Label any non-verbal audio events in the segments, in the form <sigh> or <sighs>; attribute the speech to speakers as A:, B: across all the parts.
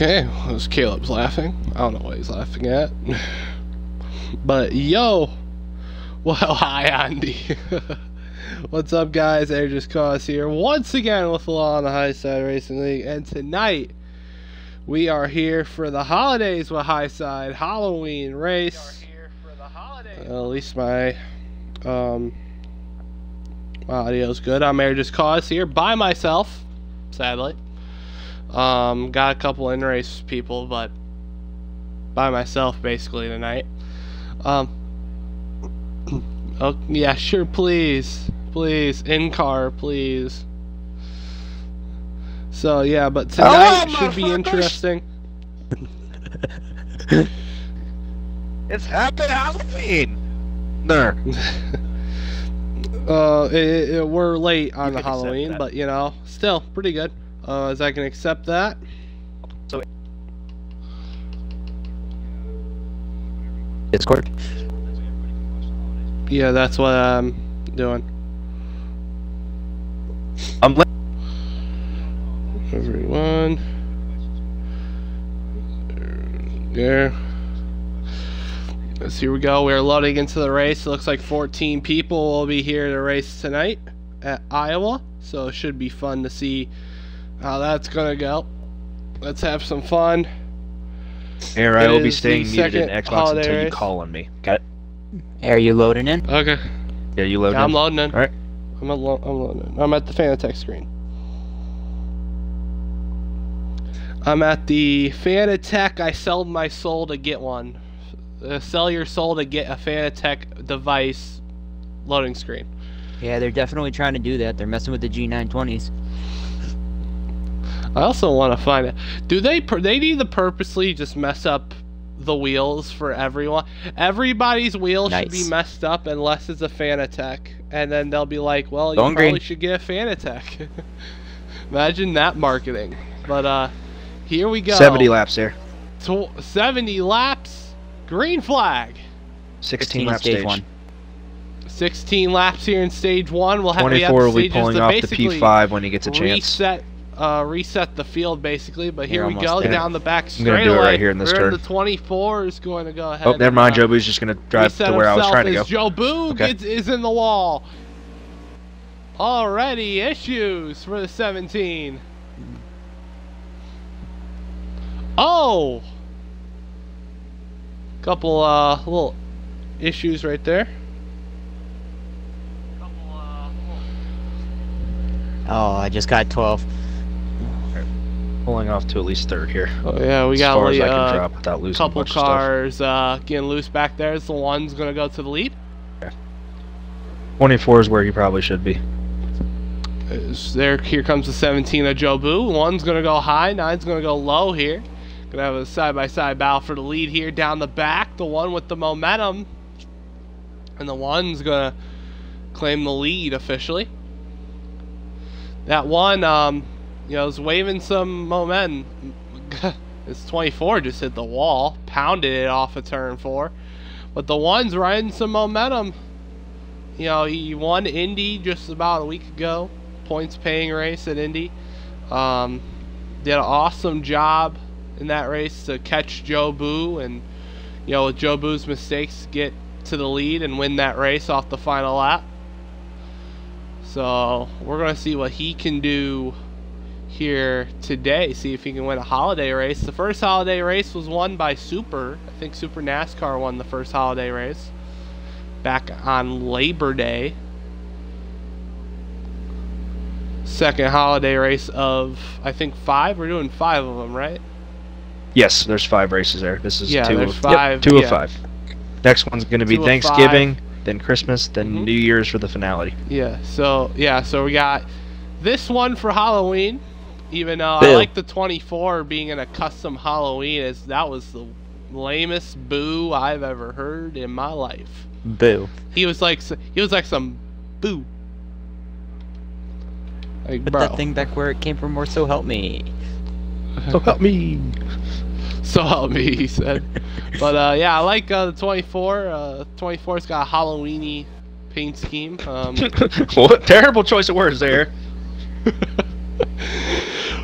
A: Okay, well, this Caleb's laughing. I don't know what he's laughing at. <sighs> but yo, well, <laughs> hi Andy. <laughs> What's up, guys? Air Just Cause here once again with the Law on the High Side Racing League, and tonight we are here for the holidays with High Side Halloween race. At least my um, my audio's good. I'm Air Just Cause here by myself, sadly. Um, got a couple in race people, but by myself basically tonight. Um, oh yeah, sure, please, please, in car, please. So yeah, but tonight
B: Oh,
A: should be interesting. <laughs>
B: It's Happy Halloween! Ner. <laughs>
A: Uh, it, it, we're late on the Halloween, but you know, still pretty good. Uh, as I can accept that.
C: So Discord.
A: Yeah, that's what I'm doing.
B: I'm
A: Everyone. There. Let's here we go. We're loading into the race. It looks like 14 people will be here to race tonight at Iowa. So it should be fun to see how that's gonna go. Let's have some fun.
B: Here, I will be staying muted in
A: second
B: Xbox
A: holiday
B: until you call on me. Got it?
C: Are you loading in?
A: Okay.
B: Yeah, you loading
A: Yeah, I'm loading in.
B: Alright.
A: I'm, at lo- I'm loading in. I'm at the Fanatec screen. I'm at the Fanatec. I sold my soul to get one. Uh, sell your soul to get a Fanatec device loading screen.
C: Yeah, they're definitely trying to do that. They're messing with the G920s.
A: I also want to find it. Do they? Pur- they need to purposely just mess up the wheels for everyone. Everybody's wheels should be messed up unless it's a Fanatec, and then they'll be like, "Well, you
C: Going
A: probably should get a Fanatec." <laughs> Imagine that marketing. But uh, here we go.
B: 70 laps here.
A: Tw- 70 laps. Green flag.
B: 16
C: in
B: lap
C: stage
B: stage.
C: one.
A: 16 laps here in stage one. We'll have, we have
B: 24 will be pulling off the
A: basically
B: P5 when he gets a chance.
A: Reset uh, reset the field basically. But here
C: You're
A: we go
C: there.
A: down the back
B: I'm gonna do it right here in this turn.
A: The 24 is going to go ahead.
B: Oh, never mind.
A: and, uh,
B: Joe Boo's just going to drive to where I was
A: himself
B: trying to go.
A: as Joe Boo
B: Okay.
A: gets, is in the wall. Already issues for the 17. Oh! Couple uh little issues right there.
C: Oh, I just got 12.
B: Pulling off to at least third here.
A: Oh yeah, we
B: as
A: got
B: far as
A: a
B: I can
A: uh,
B: drop without losing
A: couple
B: bunch of stuff.
A: cars uh, getting loose back there. The one's gonna go to the lead.
B: 24 is where he probably should be.
A: Is there here comes the 17 of Joe Boo. One's gonna go high, nine's gonna go low here. Gonna have a side-by-side battle for the lead here down the back. The one with the momentum, and the one's gonna claim the lead officially. That one, um, you know, is waving some momentum. <laughs> It's 24 just hit the wall, pounded it off of turn four, but the one's riding some momentum. You know, he won Indy just about a week ago. Points paying race at Indy. Um, did an awesome job in that race to catch Joe Boo and, you know, with Joe Boo's mistakes, get to the lead and win that race off the final lap. So we're going to see what he can do here today. See if he can win a holiday race. The first holiday race was won by Super. I think Super NASCAR won the first holiday race back on Labor Day. Second holiday race of I think five. We're doing five of them, right?
B: Yes, there's five races there. This is
A: Yeah,
B: two,
A: there's
B: of,
A: five,
B: Yep, two
A: yeah.
B: of five. Next one's going to be
A: Two
B: Thanksgiving, then Christmas, then
A: Mhm.
B: New Year's for the finale.
A: Yeah. So yeah. So we got this one for Halloween. Even though I like the 24 being in a custom Halloween, as that was the lamest boo I've ever heard in my life.
C: Boo.
A: He was like he was like some boo. Like
C: Put
A: bro.
C: that thing back where it came from, or so help me. <laughs>
B: So help me.
A: So help me, he said. but uh, yeah, I like uh, the 24. Uh, 24's got a Halloweeny paint scheme. Um, <laughs>
B: what terrible choice of words there. <laughs>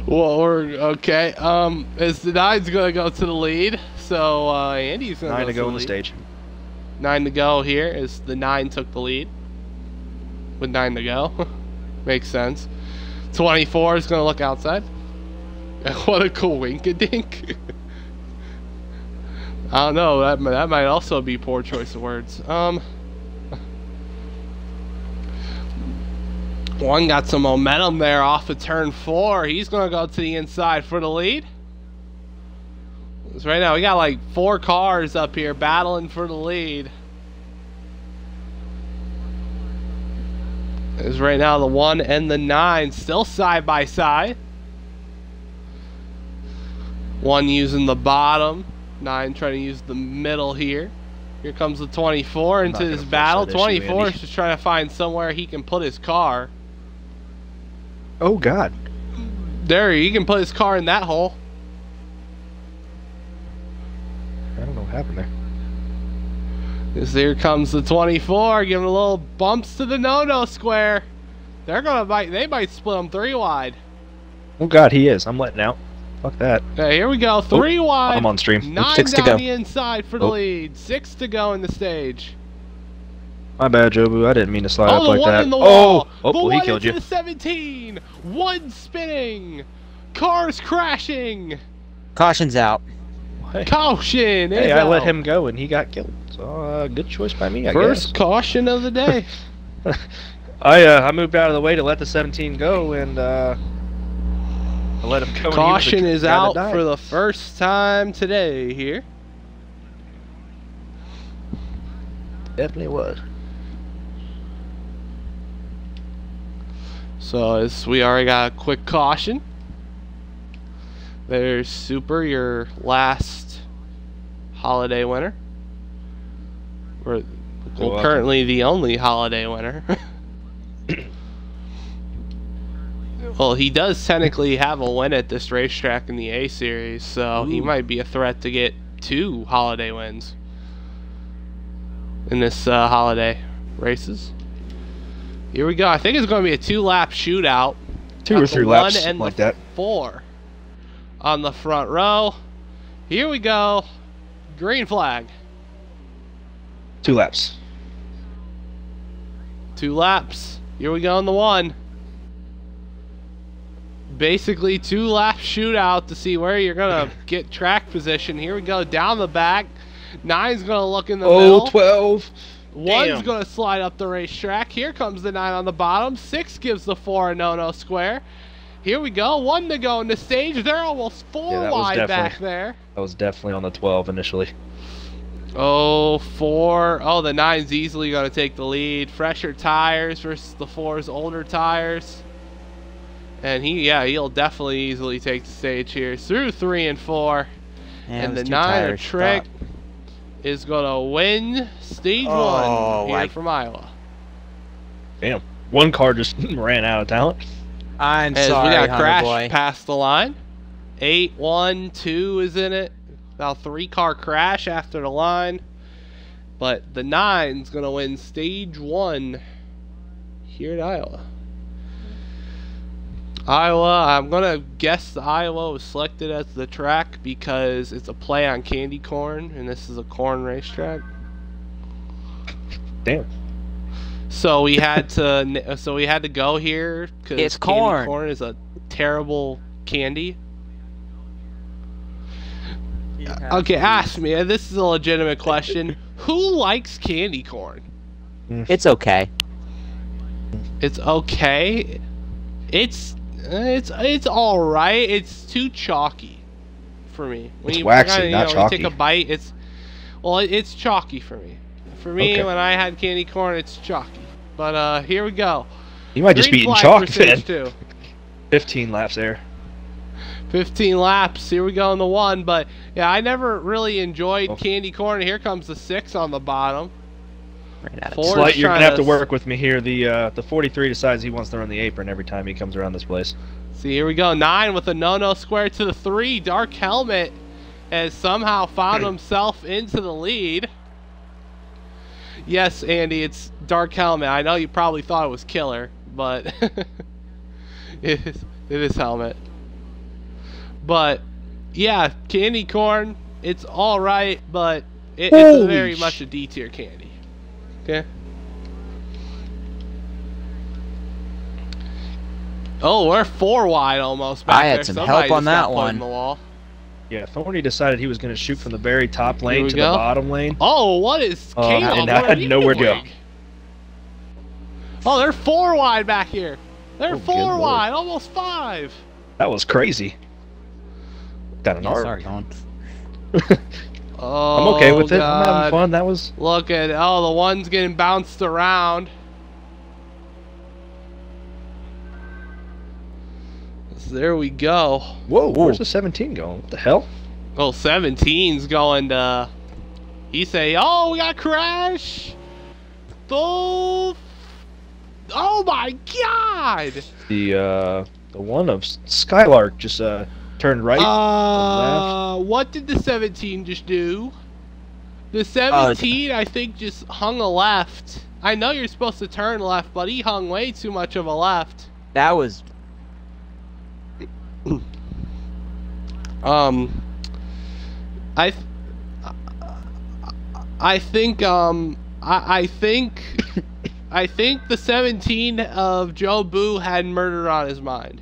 A: Well, we're okay. Um, as the nine's gonna go to the lead, so uh, Andy's gonna
B: Nine
A: go
B: to go on the stage.
A: Nine to go here is the nine took the lead. With nine to go, <laughs> makes sense. Twenty-four is gonna look outside. <laughs> what a cool wink-a-dink. <laughs> I don't know. That that might also be poor choice of words. Um. One got some momentum there off of turn four. He's gonna go to the inside for the lead. 'Cause right now we got like four cars up here battling for the lead. Is right now the one and the nine still side by side. One using the bottom, nine trying to use the middle here. Here comes the 24 into this battle. 24 is just trying to find somewhere he can put his car.
B: Oh God.
A: There, he can put his car in that hole.
B: I don't know what happened there.
A: This here comes the 24, giving a little bumps to the no-no square. They're gonna bite. They might split them three wide.
B: Oh God, he is. I'm letting out. Fuck that.
A: Okay, here we go. Three oh, wide.
B: I'm on stream.
A: Nine
C: Six to
A: down
C: go.
A: the inside for the
B: Oh.
A: lead. Six to go in the stage.
B: My bad, Jobu. I didn't mean to slide
A: Oh,
B: up like
A: one
B: that.
A: in the wall.
B: oh, oh,
A: the
B: well, he
A: one
B: killed you.
A: the 17. One spinning. Cars crashing.
C: Caution's out.
B: Hey,
A: Caution.
B: hey
A: is
B: I let him go and he got killed. So uh, good choice by me, I
A: First caution of the <laughs> day.
B: I uh, I moved out of the way to let the 17 go and uh, I let him go. and he was the
A: Caution is out for the first time today here.
B: Definitely was.
A: So as we already got a quick caution. There's Super, your last holiday winner. We're well, currently the only holiday winner. <laughs> well, he does technically have a win at this racetrack in the A series, so he might be a threat to get two holiday wins in this uh, holiday races. Here we go. I think it's going to be a two-lap shootout.
B: Two or three
A: one
B: laps,
A: and
B: like that.
A: Four on the front row. Here we go. Green flag.
B: Two laps.
A: Two laps. Here we go on the one. Basically, two lap shootout to see where you're gonna <laughs> get track position. Here we go down the back. Nine's gonna look in the
B: Oh,
A: middle.
B: 12.
A: One's gonna slide up the racetrack. Here comes the nine on the bottom. Six gives the four a no-no square. Here we go. One to go in the stage. They're almost four
B: Yeah,
A: wide back there.
B: That was definitely on the 12 initially.
A: Oh, four. Oh, the nine's easily going to take the lead. Fresher tires versus the four's older tires. And he, yeah, he'll definitely easily take the stage here through three and four.
C: Yeah,
A: and the nine
C: tired
A: or
C: to
A: trick
C: stop.
A: Is going to win stage
C: Oh,
A: one here
C: like-
A: from Iowa.
B: Damn. One car just <laughs> ran out of talent.
C: I'm
A: As
C: sorry,
A: we got
C: Hunter
A: crash
C: boy.
A: past the line. Eight, one, two is in it. About three car crash after the line. But the nine's gonna win stage one here at Iowa. Iowa, I'm gonna guess the Iowa was selected as the track because it's a play on candy corn and this is a corn racetrack.
B: Damn.
A: So we had to <laughs> so we had to go here because
C: It's corn.
A: corn is a terrible candy. Uh, okay, ask me. Uh, this is a legitimate question. <laughs> Who likes candy corn? Mm.
C: It's okay.
A: It's okay. It's it's it's all right. It's too chalky for me. When
B: It's
A: you
B: waxy,
A: kinda,
B: not
A: know, you take a bite, it's well, it, it's chalky for me. For me,
B: Okay.
A: when I had candy corn, it's chalky. But uh, here we go.
B: You might just be
A: Green
B: eating chalk then.
A: two. <laughs>
B: 15 laps there.
A: 15 laps. Here we go in the one. But yeah, I never really enjoyed
B: Oh.
A: candy corn. Here comes the six on the bottom.
C: Ran out of
A: Four.
C: time.
A: Ford's
B: Slight, you're gonna have
A: to
B: to work with me here. The uh, the 43 decides he wants to run the apron every time he comes around this place.
A: See, here we go. Nine with a no-no square to the three. Dark Helmet has somehow found <clears throat> himself into the lead. Yes, Andy, it's Dark Helmet. I know you probably thought it was Killer, but <laughs> it is, it is Helmet. But yeah, candy corn, it's all right, but it, it's
B: Holy
A: very much a D tier candy. Okay. Oh, we're four wide almost. Back
C: I had
A: there.
C: some
A: Somebody
C: help on that one.
A: The wall.
B: Yeah, Thorny decided he was going to shoot from the very top lane to
A: go.
B: the bottom lane.
A: Oh, what is
B: Oh,
A: Caleb?
B: and I had
A: you
B: nowhere to go.
A: Oh, they're four wide back here. They're
B: Oh, good
A: four
B: lord.
A: wide, almost five.
B: That was crazy. Got an
C: Yeah,
B: arc.
C: sorry, Colin. <laughs>
A: Oh,
B: I'm okay with it. I'm having fun. That was.
A: Look at oh, the one's getting bounced around. So there we go.
B: Whoa, where's the 17 going? What the hell?
A: Oh, 17's going to. He say, "Oh, we got crash." Oh, oh my God!
B: The uh, the one of Skylark just uh turned right.
A: Uh, what did the 17 just do? The 17, I think, just hung a left. I know you're supposed to turn left, but he hung way too much of a left.
C: That was <clears throat>
A: Um, I, th- I think, um, I, I think, <laughs> I think the 17 of Joe Boo had murder on his mind.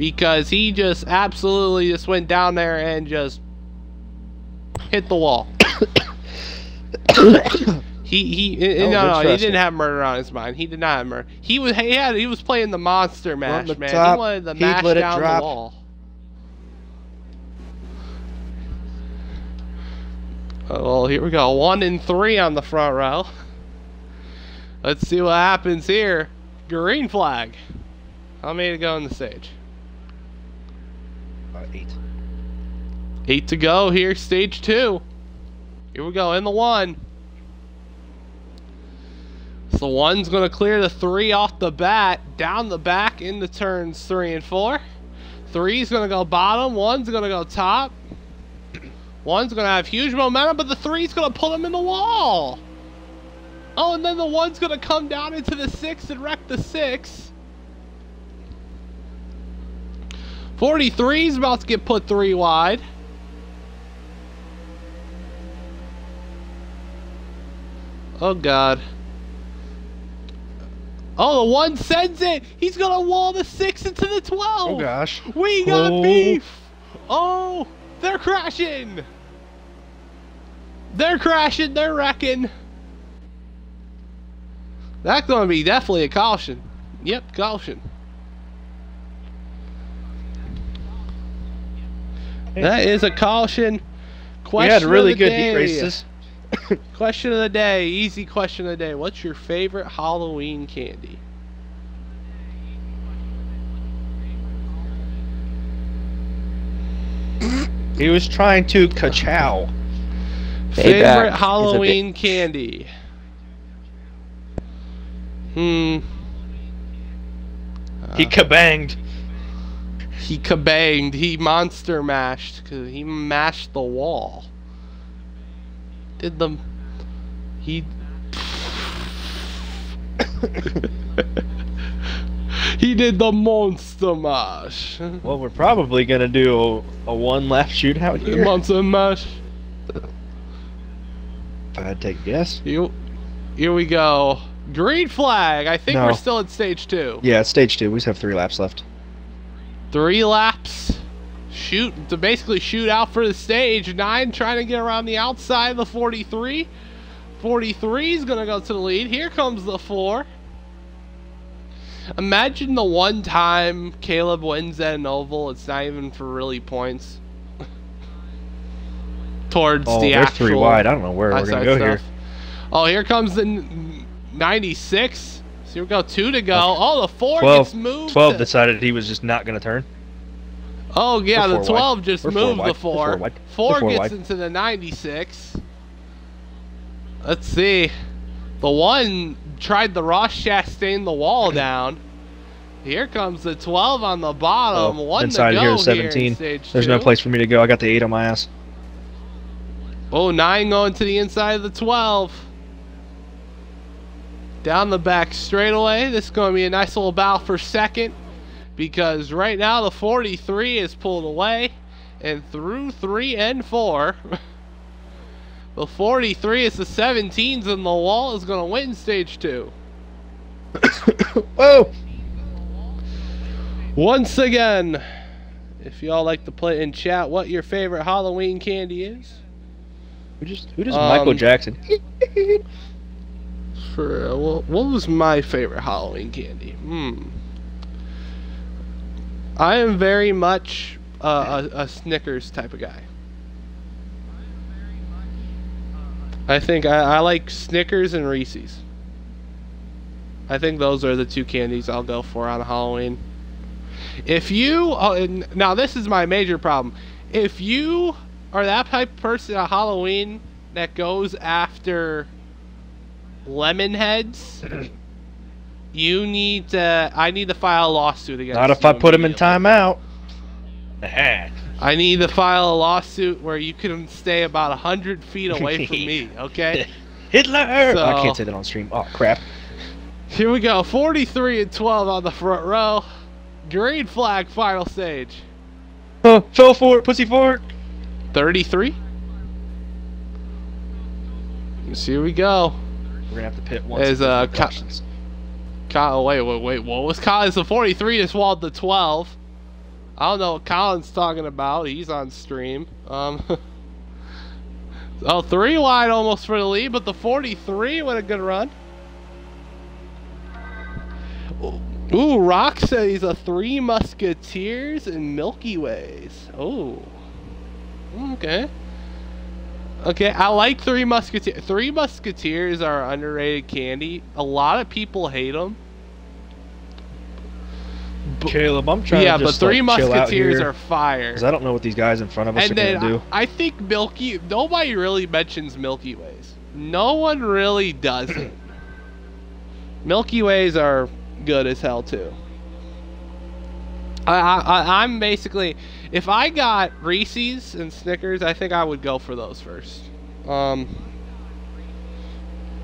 A: Because he just absolutely just went down there and just hit the wall. <coughs> He he
B: That eh, eh, was
A: no no he didn't have murder on his mind. He did not have murder. He was he had he was playing the monster mash
B: the
A: man.
B: top,
A: he wanted
B: the
A: mash down
B: drop.
A: the wall. Oh, well, here we go. One and three on the front row. Let's see what happens here. Green flag. How many to go on the stage?
B: Uh, eight.
A: Eight to go here, stage two. Here we go, in the one. So one's going to clear the three off the bat, down the back into turns three and four. Three's going to go bottom, one's going to go top. One's going to have huge momentum, but the three's going to pull him in the wall. Oh, and then the one's going to come down into the six and wreck the six. 43's about to get put three wide. Oh god. Oh, the one sends it. He's gonna wall the six into the twelve.
B: Oh gosh.
A: We got
B: Oh.
A: beef. Oh, they're crashing. They're crashing. They're wrecking. That's gonna be definitely a caution. Yep, caution. That is a caution.
B: We
A: Question
B: had really
A: of the
B: good
A: day.
B: heat races. <laughs>
A: Question of the day, easy question of the day. What's your favorite Halloween candy?
B: He was trying to ka-chow.
A: Favorite
C: is a bit-
A: Halloween candy? Hmm.
B: He kabanged.
A: He kabanged. He monster mashed because he mashed the wall. Did the he? he did the monster mash.
B: Well, we're probably gonna do a, a one lap shootout here.
A: The monster mash.
B: If I take a guess.
A: Here, here we go. Green flag. I think
B: No.
A: we're still at stage two.
B: Yeah, stage two. We just have three laps left.
A: Three laps. Shoot to basically shoot out for the stage. Nine trying to get around the outside of the 43. 43 is gonna go to the lead. Here comes the four. Imagine the one time Caleb wins at an oval. It's not even for really points. <laughs> Towards
B: Oh,
A: the actual
B: three wide. I don't know where we're gonna go here.
A: Oh, here comes the 96. So here we go. Two to go. Oh, the four
B: 12,
A: gets moved.
B: 12 decided he was just not gonna turn.
A: Oh yeah, the
B: four wide.
A: 12 just
B: We're
A: moved
B: wide.
A: the
B: four
A: 4. 4
B: We're
A: gets
B: wide.
A: into the 96. Let's see. The 1 tried the Ross Chastain the wall <clears throat> down. Here comes the 12 on the bottom.
B: Oh,
A: One
B: inside
A: to go
B: here is
A: in
B: 17.
A: stage
B: There's no place for me to go. I got the eight on my ass.
A: Oh, 9 going to the inside of the 12. Down the back straightaway. This is going to be a nice little battle for second because right now the 43 is pulled away and through 3 and 4 <laughs> the 43 is the 17s and the wall is going to win stage 2
B: Whoa! <coughs>
A: once again if y'all like to play in chat what your favorite halloween candy is
B: Who just who does Michael
A: Um,
B: Jackson? <laughs>
A: for uh, what, was my favorite halloween candy hmm i am very much uh, a, a snickers type of guy I think I, I like Snickers and Reese's. I think those are the two candies I'll go for on Halloween. If you and now this is my major problem. If you are that type of person on Halloween that goes after lemon heads, you need to. I need to file a lawsuit against.
B: Not if
A: you
B: I put him in timeout.
A: I need to file a lawsuit where you can stay about a hundred feet away from me. <laughs> Okay.
B: Hitler!
A: So- oh,
B: I can't say that on stream. Oh crap!
A: Here we go. 43 and 12 on the front row. Green flag final stage.
B: Oh, fell for it, pussy for it.
A: 33. So here we go.
B: We're gonna have to pit one.
A: Is, uh, Ka- Kyle, wait, wait, wait. What was Collins? The 43 just walled the 12. I don't know what Colin's talking about. He's on stream. Um. <laughs> oh, three wide almost for the lead, but the 43 what a good run. Ooh, Rock he's a Three Musketeers and Milky Ways. Oh. Okay. Okay, I like Three Musketeers. Three Musketeers are underrated candy. A lot of people hate them.
B: Caleb, I'm trying
A: Yeah,
B: to
A: but Three
B: like,
A: Musketeers
B: here,
A: are fire.
B: 'cause I don't know what these guys in front of us
A: And
B: are gonna do.
A: I, I think Milky. Nobody really mentions Milky Ways. No one really does it. <clears throat> Milky Ways are good as hell too. I, I, I I'm basically, if I got Reese's and Snickers, I think I would go for those first. Um,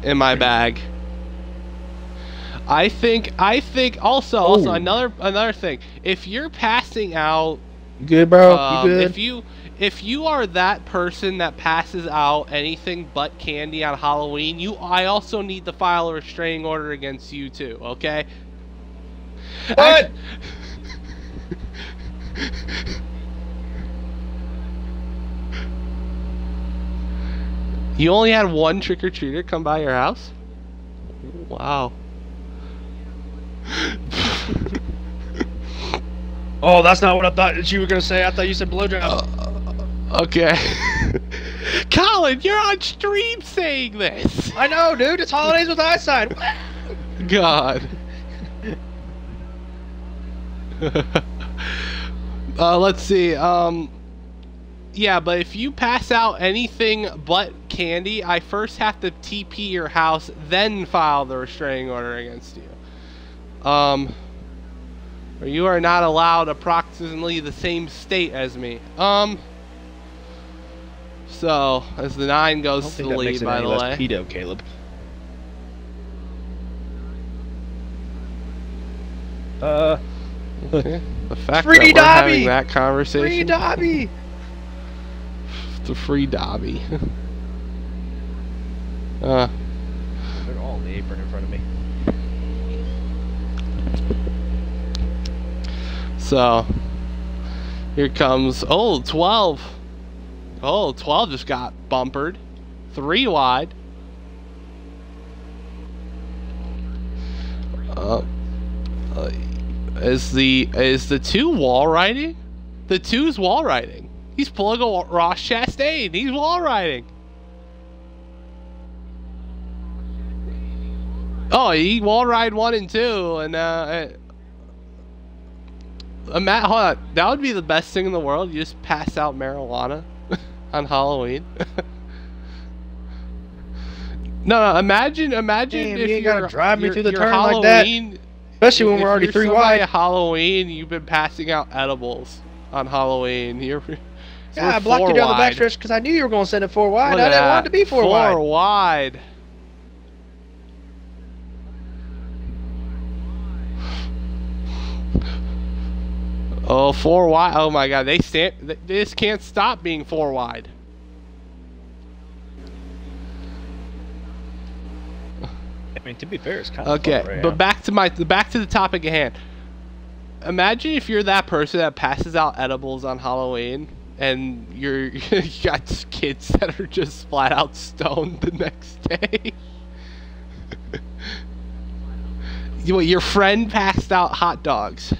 A: in my bag. I think I think also also
B: Oh.
A: another another thing. If you're passing out
B: You good, bro?
A: um,
B: you good?
A: If you if you are that person that passes out anything but candy on Halloween, you I also need to file a restraining order against you too. Okay.
B: What? <laughs>
A: You only had one trick or treater come by your house. Wow. <laughs>
B: oh, that's not what I thought that you were gonna say. I thought you said blowjob.
A: Okay. <laughs> Colin, you're on stream saying this.
B: I know, dude. It's holidays with eyesight. <laughs>
A: God. uh, let's see. Um, yeah, but if you pass out anything but candy, I first have to TP your house, then file the restraining order against you. Um, or you are not allowed approximately the same state as me. Um. So, as the nine goes
B: don't
A: to the
B: that makes
A: lead,
B: it
A: by the way.
B: pedo, Caleb. Uh,
A: Okay. <laughs> The fact
B: Free
A: that we're having that conversation.
B: free Dobby.
A: The free Dobby. <laughs> uh,
B: They're all in the apron in front of me.
A: so here comes oh 12. Oh, 12 just got bumpered. Three wide. Uh, uh, is the is the two wall riding? The two's wall riding. He's pulling a Ross Chastain. He's wall riding. Oh, he wall ride one and two, and uh, uh, Matt, hold on. That would be the best thing in the world. You just pass out marijuana <laughs> on Halloween. <laughs> no, no. Imagine, imagine
B: Damn,
A: if
B: you gotta drive me through the turn like that. Especially when we're already three wide.
A: Halloween, you've been passing out edibles on Halloween. You're,
B: Yeah,
A: we're
B: I blocked you down
A: wide.
B: the backstretch because I knew you were going to send it four wide. I didn't want
A: that.
B: it to be four,
A: Four
B: wide.
A: wide. Oh, four wide. Oh my God, they stand. This can't stop being four wide.
B: I mean, to be fair, it's kind of
A: Okay,
B: right
A: but
B: now.
A: back to my back to the topic at hand. Imagine if you're that person that passes out edibles on Halloween, and you're <laughs> you got kids that are just flat out stoned the next day. <laughs> You- Your friend passed out hot dogs.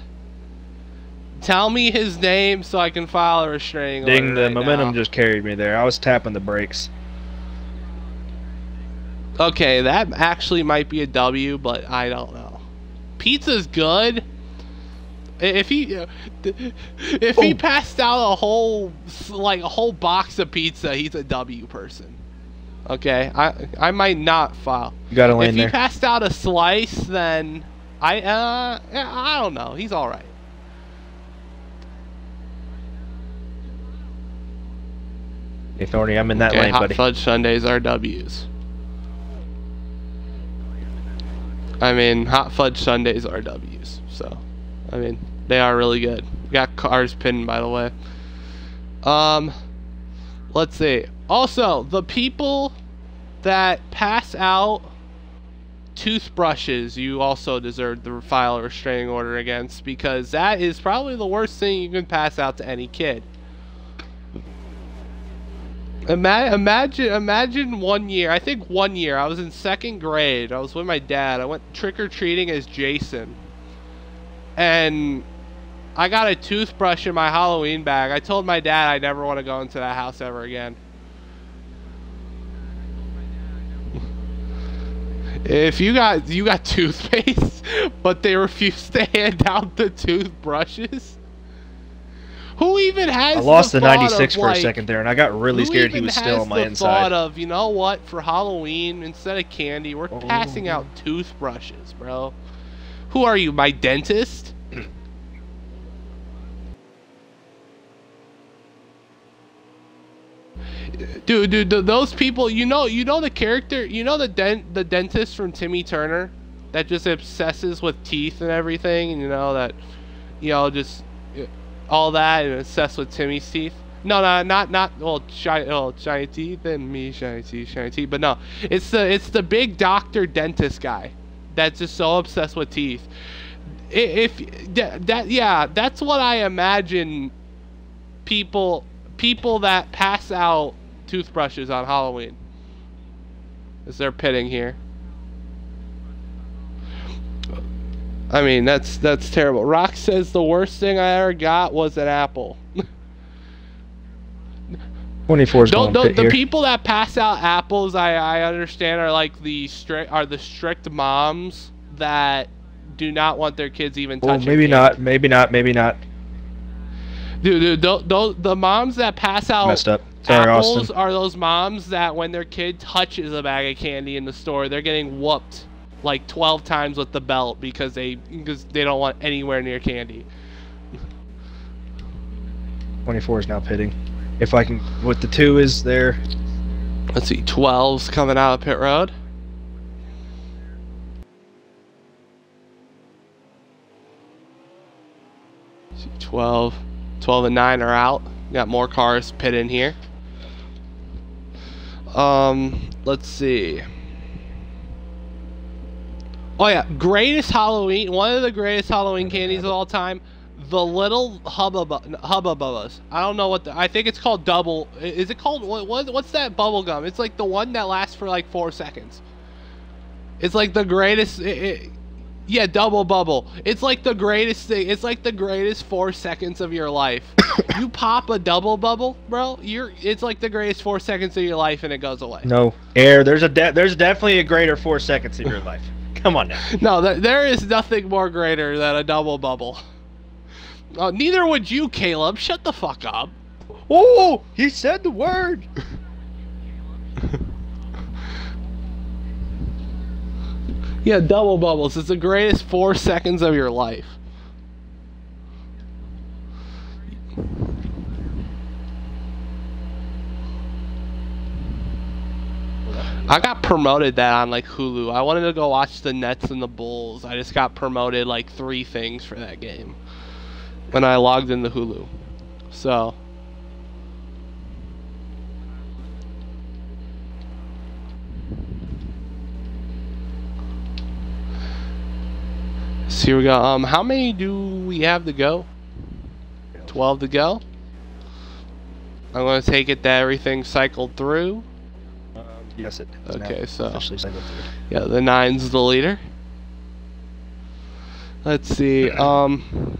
A: Tell me his name so I can file a restraining order.
B: Ding, the
A: right
B: momentum
A: now.
B: just carried me there. I was tapping the brakes.
A: Okay, that actually might be a W, but I don't know. Pizza's good. If he if he
B: Oh.
A: passed out a whole like a whole box of pizza, he's a W person. Okay, I I might not file.
B: You got to
A: If he
B: there.
A: passed out a slice, then I uh I don't know. He's all right.
B: Hey, Thorny, I'm in that
A: okay,
B: lane,
A: hot
B: buddy.
A: fudge sundaes are W's. I mean, hot fudge sundaes are W's. I mean, they are really good. Got cars pinned, by the way. Um, let's see. Also, the people that pass out toothbrushes, you also deserve to file a restraining order against because that is probably the worst thing you can pass out to any kid. Ima- imagine, imagine one year. I think one year. I was in second grade. I was with my dad. I went trick or treating as Jason, and I got a toothbrush in my Halloween bag. I told my dad I never want to go into that house ever again. If you got you got toothpaste, <laughs> but they refuse to hand out the toothbrushes. Who even has?
B: I lost the,
A: thought
B: 96
A: of,
B: for a second there, and I got really scared he was still on my
A: the
B: inside.
A: thought of, you know what, for Halloween, instead of candy, we're
B: Oh.
A: passing out toothbrushes, bro. Who are you, my dentist? Dude, dude, those people, you know, you know the character, you know the dent, the dentist from Timmy Turner, that just obsesses with teeth and everything, and you know that, you know, just uh, all that and obsessed with Timmy's teeth. No, no, not not well, shiny, oh, shiny teeth and me shiny teeth, shiny teeth. But no, it's the it's the big doctor dentist guy that's just so obsessed with teeth. If that, yeah, that's what I imagine. People people that pass out toothbrushes on Halloween. Is there pitting here? I mean, that's that's terrible. Rock says the worst thing I ever got was an apple.
B: 24 is
A: the
B: here.
A: people that pass out apples, I, I understand, are like the strict are the strict moms that do not want their kids even
B: Well, maybe not. Maybe not. Maybe not.
A: Dude, dude, tho- the moms that pass out
B: Messed up. Sorry,
A: apples
B: Austin.
A: are those moms that when their kid touches a bag of candy in the store, they're getting whooped like 12 times with the belt because they because they don't want anywhere near candy.
B: 24 is now pitting. If I can, what the two is there.
A: Let's see, 12's coming out of pit road. See, 12, 12 and 9 are out. Got more cars pit in here. Um, let's see. Oh yeah, greatest Halloween, one of the greatest Halloween candies of all time, the little hubba hubba bubbas. I don't know what the, I think it's called double. Is it called what, what? What's that bubble gum? It's like the one that lasts for like four seconds. It's like the greatest. i i yeah, double bubble. It's like the greatest thing. It's like the greatest four seconds of your life. <coughs> you pop a double bubble, bro. You're. It's like the greatest four seconds of your life, and it goes away.
B: No air. There's a de- there's definitely a greater four seconds in your <laughs> life. Come on now.
A: No, th- there is nothing more greater than a double bubble. Oh, neither would you, Caleb. Shut the fuck up.
B: Oh, he said the word. <laughs>
A: Yeah, double bubbles. It's the greatest four seconds of your life. I got promoted that on like Hulu. I wanted to go watch the Nets and the Bulls. I just got promoted like three things for that game. When I logged into Hulu. So. So here we go. Um, how many do we have to go? 12 to go. I'm going to take it that everything cycled through.
B: Um, yes, it is
A: Okay, so-
B: officially cycled through.
A: Yeah, the nine's the leader. Let's see. <clears throat> Um,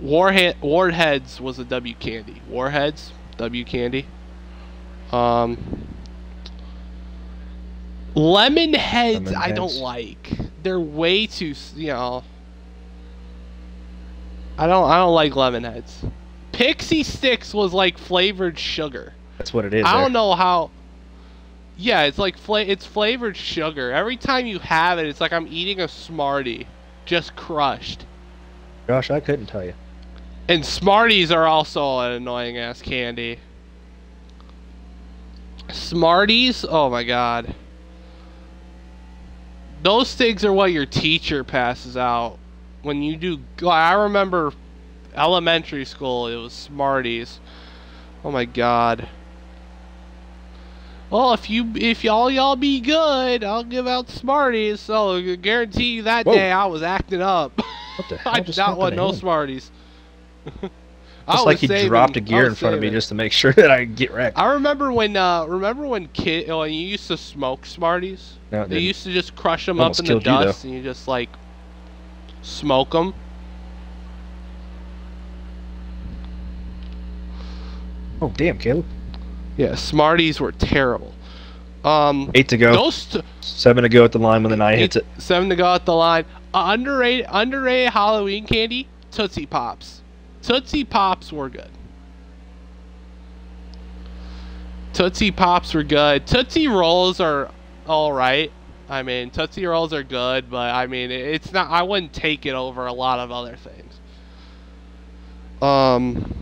A: Warhead Warheads was a W candy. Warheads W candy. Um, lemon heads
B: Lemon
A: I don't like. They're way too you know. I don't I don't like lemon heads. Pixie sticks was like flavored sugar.
B: That's what it is.
A: I
B: there.
A: don't know how. Yeah, it's like fla- it's flavored sugar. Every time you have it, it's like I'm eating a Smartie, just crushed.
B: Gosh, I couldn't tell you.
A: And Smarties are also an annoying ass candy. Smarties, oh my god. Those things are what your teacher passes out when you do. Oh, I remember elementary school. It was Smarties. Oh my god. Well, if you if y'all y'all be good, I'll give out Smarties. So I guarantee you that
B: Whoa.
A: day I was acting up.
B: What the <laughs> hell
A: I
B: just
A: did not want no? Smarties. I
B: Just like he
A: saving-
B: dropped a gear in front of me just to make <laughs> sure that I get wrecked.
A: I remember when uh remember when kid when you used to smoke Smarties.
B: No,
A: They used to just crush them up in the
B: killed you,
A: dust and you just like smoke them.
B: Oh, damn, Caleb.
A: Yeah, Smarties were terrible. Um,
B: Eight to go.
A: those
B: Seven to go at the line when the nine hits it.
A: seven to go at the line. Uh, underrated underrated Halloween candy Tootsie Pops. Tootsie Pops were good. Tootsie Pops were good. Tootsie Rolls are all right. I mean, Tootsie Rolls are good, but I mean, it's not. I wouldn't take it over a lot of other things. Um,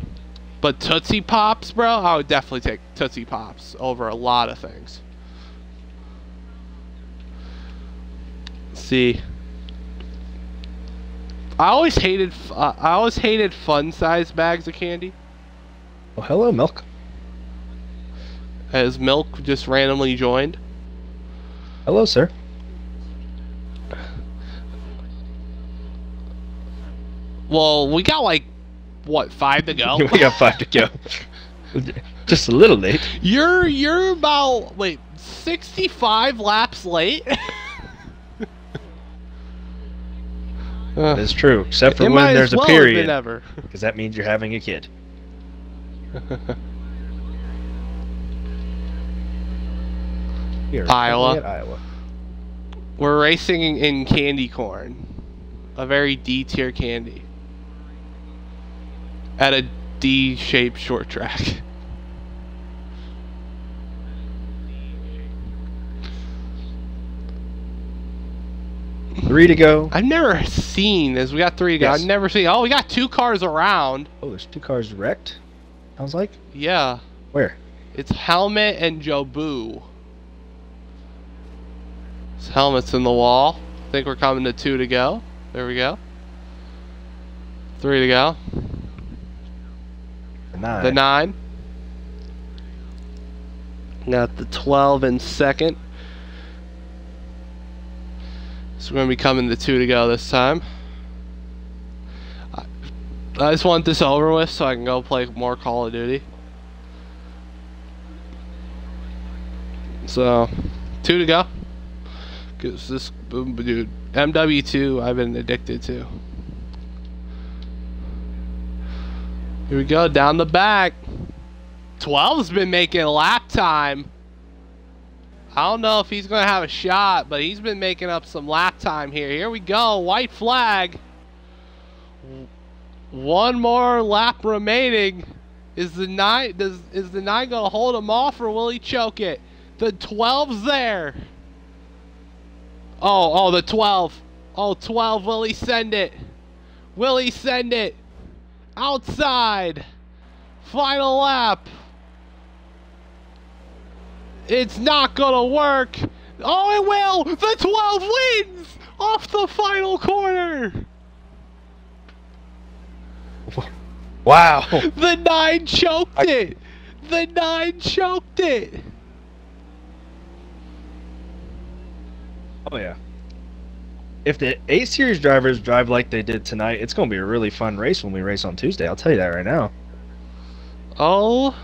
A: but Tootsie Pops, bro, I would definitely take Tootsie Pops over a lot of things. see. I always hated. Uh, I always hated fun-sized bags of candy.
B: Oh, hello, milk.
A: As milk just randomly joined.
B: Hello, sir.
A: Well, we got like what five to go. <laughs>
B: we got five to go. <laughs> Just a little late.
A: You're you're about wait sixty-five laps late. <laughs> Uh,
B: That's true, except for when there's
A: as well
B: a period, <laughs> because that means you're having a kid. <laughs> Here,
A: Iowa.
B: Iowa.
A: We're racing in, in candy corn, a very D tier candy, at a D shaped short track. <laughs>
B: Three to go.
A: I've never seen this. We got three to go.
B: Yes.
A: I've never seen. Oh, we got two cars around.
B: Oh, there's two cars wrecked. Sounds like.
A: Yeah,
B: Where?
A: it's Helmet and Jobu. This helmet's in the wall. I think we're coming to two to go. There we go. Three to go.
B: The nine.
A: The nine. Got the 12 in second. So we're going to be coming to two to go this time. I, I just want this over with so I can go play more Call of Duty. So, two to go. Cause this, dude, MW2 I've been addicted to. Here we go, down the back. 12's been making lap time. I don't know if he's going to have a shot, but he's been making up some lap time here. Here we go, white flag. One more lap remaining. Is the nine does is the nine gonna hold him off or will he choke it? The 12's there. Oh, oh, the 12. Oh, 12, will he send it? Will he send it? Outside. Final lap. It's not gonna work. Oh, it will. The 12 wins off the final corner. <laughs>
B: Wow.
A: The nine choked
B: I-
A: it. The nine choked it.
B: Oh yeah. If the A series drivers drive like they did tonight, it's gonna be a really fun race when we race on Tuesday. I'll tell you that right now.
A: Oh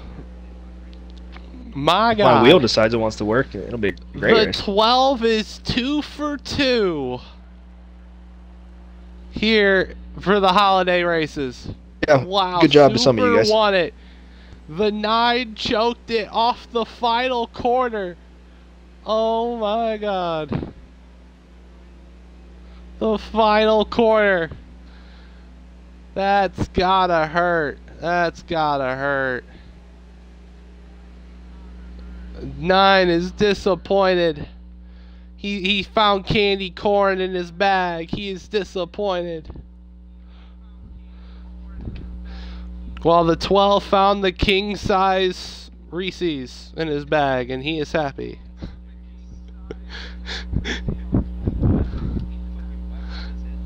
A: my
B: If
A: god.
B: my wheel decides it wants to work, it'll be great
A: the
B: race.
A: 12 is two for two here for the holiday races.
B: Yeah,
A: Wow.
B: good job to some of you
A: Super
B: guys.
A: won it. The nine choked it off the final corner. Oh my god. The final corner. That's gotta hurt. That's gotta hurt. Nine is disappointed. He he found candy corn in his bag. He is disappointed. While the 12 found the king size Reese's in his bag and he is happy.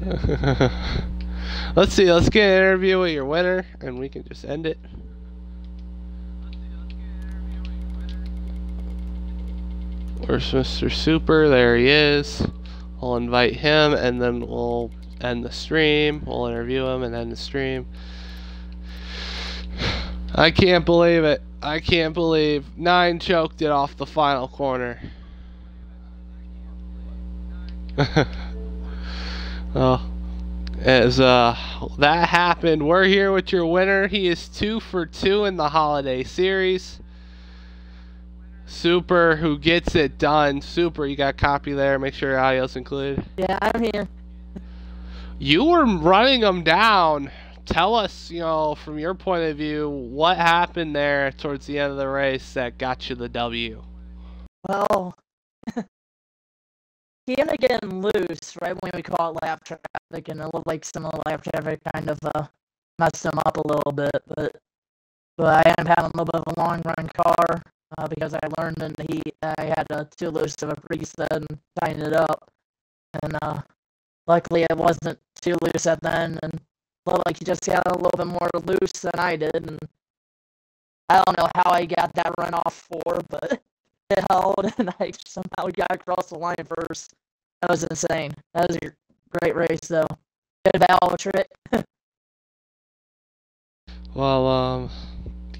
A: <laughs> let's see, let's get an interview with your winner and we can just end it. Where's Mr. Super? There he is. I'll invite him and then we'll end the stream. We'll interview him and end the stream. I can't believe it. I can't believe nine choked it off the final corner. <laughs> oh, as uh that happened, we're here with your winner. He is two for two in the holiday series. Super, who gets it done. Super, you got copy there. Make sure your audio's included.
D: Yeah, I'm here.
A: You were running them down. Tell us, you know, from your point of view, what happened there towards the end of the race that got you the W.
D: Well, <laughs> he ended up getting loose right when we caught lap traffic, and it looked like some of the lap traffic kind of uh, messed him up a little bit. But but I ended up having a little bit of a long run car uh, because I learned in he I had uh, too loose of a preset and tightened it up, and uh, luckily it wasn't too loose at the end, and looked like he just got a little bit more loose than I did, and I don't know how I got that run off for, <laughs> but it held, <laughs> and I somehow got across the line first. That was insane. That was a great race, though. Good valve trick. <laughs>
A: Well, um,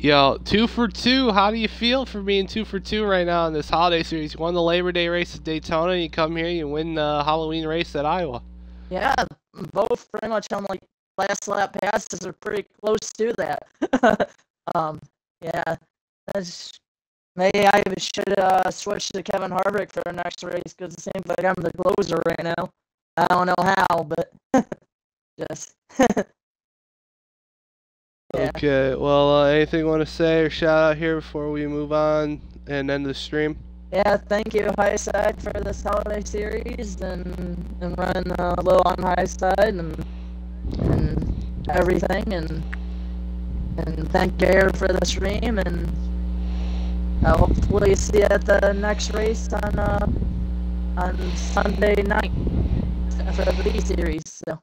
A: yo, two for two. How do you feel for being two for two right now in this holiday series? You won the Labor Day race at Daytona. You come here, you win the Halloween race at Iowa.
D: Yeah, both pretty much on like last lap passes are pretty close to that. <laughs> um, yeah, that's maybe I should uh switch to Kevin Harvick for the next race because it seems like I'm the closer right now. I don't know how, but <laughs> just <laughs> Yeah.
A: Okay, well, uh, anything you want to say or shout out here before we move on and end the stream?
D: yeah. Thank you, High Side, for this holiday series and and running uh, a little on High Side and and everything and and thank Bear for the stream and I'll hopefully see you at the next race on uh on Sunday night for the B series. So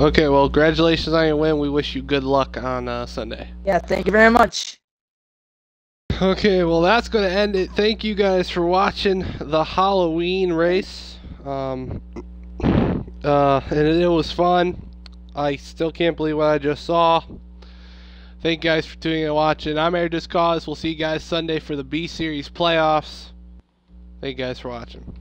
A: Okay, well, congratulations on your win. We wish you good luck on uh, Sunday.
D: yeah, thank you very much.
A: Okay, well, that's going to end it. Thank you guys for watching the Halloween race. Um, uh, and it, it was fun. I still can't believe what I just saw. Thank you guys for tuning in and watching. I'm Air Just Cause. We'll see you guys Sunday for the B Series playoffs. Thank you guys for watching.